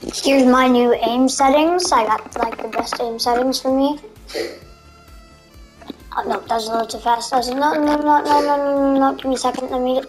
Here's my new aim settings. I got like the best aim settings for me. Oh, no, that was a little too fast. That was, no, no, no, no, no, no, no, no, give me a second. Let me